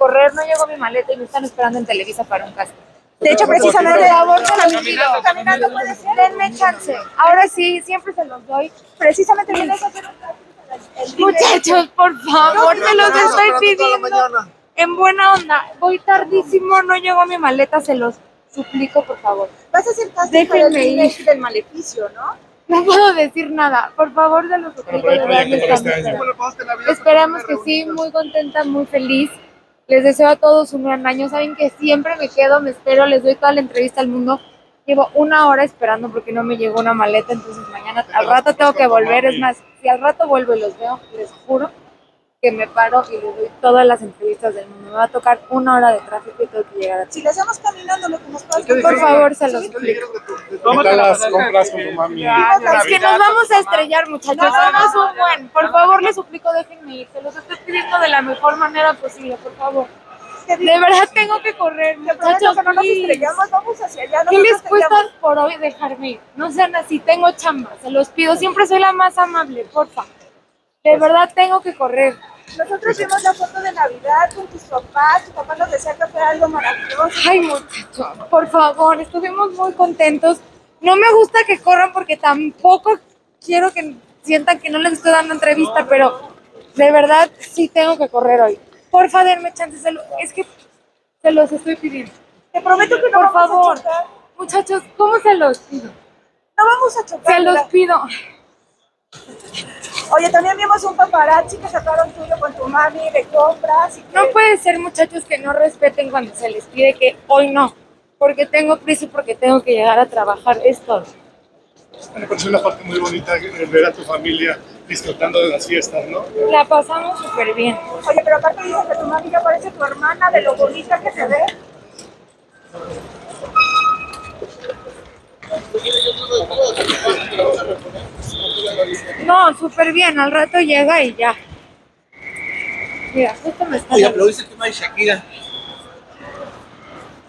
correr, no llegó mi maleta y me están esperando en Televisa para un casting. De hecho, precisamente, Por favor, se los pido. caminando, caminando puede ser. Denme chance. Ahora sí, siempre se los doy. Precisamente tienes que hacer un. Muchachos, por favor, se los estoy pidiendo. En buena onda, voy tardísimo, no llegó mi maleta, se los suplico, por favor. Vas a hacer casting para el Déjenme ir. del maleficio, ¿no? No puedo decir nada, por favor, se los suplico. de verdad, este. Esperamos que sí, muy contenta, muy feliz. Les deseo a todos un gran año. Saben que siempre me quedo, me espero, les doy toda la entrevista al mundo. Llevo una hora esperando porque no me llegó una maleta, entonces mañana al rato tengo que volver. Es más, si al rato vuelvo y los veo, les juro que me paro y les doy todas las entrevistas del mundo. Me va a tocar una hora de tráfico y tengo que llegar a Si le hacemos caminando lo que nos pasa. Por favor, se los suplico. ¿Qué tal las compras con tu mami? Es que nos vamos a estrellar, muchachos. Somos un buen. Por favor, les suplico, déjenme ir. Se los estoy pidiendo de la mejor manera posible, por favor. De verdad tengo que correr, Muchachos, que no nos estrellamos, vamos hacia allá. ¿Qué les cuesta por hoy dejarme ir? No sean así, tengo chamba, se los pido. Siempre soy la más amable, porfa. De verdad tengo que correr. Nosotros vimos la foto de Navidad con tus papás, tu papá nos decía que fue algo maravilloso. Ay, muchachos, por favor, estuvimos muy contentos. No me gusta que corran porque tampoco quiero que sientan que no les estoy dando entrevista, pero de verdad sí tengo que correr hoy. Porfa, denme chance, se lo- es que se los estoy pidiendo. Te prometo que no Por vamos favor, a chocar. muchachos, ¿cómo se los pido? No vamos a chocar. Se los pido. Oye, también vimos un paparazzi que sacaron tuyo con tu mami de compras. Y que- No puede ser, muchachos, que no respeten cuando se les pide que hoy no, porque tengo prisa y porque tengo que llegar a trabajar. Es todo. Me parece una parte muy bonita eh, ver a tu familia disfrutando de las fiestas, ¿no? La pasamos súper bien. Oye, pero aparte dices que tu mami ya parece tu hermana de lo bonita que se ve. No, súper bien, al rato llega y ya. Mira, justo me está... Oye, pero dice el tema de Shakira.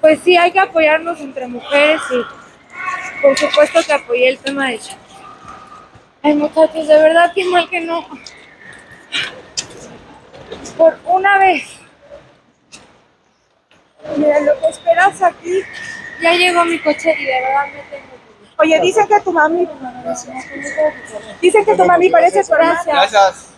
Pues sí, hay que apoyarnos entre mujeres y por supuesto que apoyé el tema de Shakira. Ay, muchachos, de verdad que mal que no. Por una vez. Mira, lo que esperas aquí. Ya llegó mi coche y de verdad me tengo que. Oye, dicen que tu mami. Dicen que tu mami parece. Gracias. Gracias.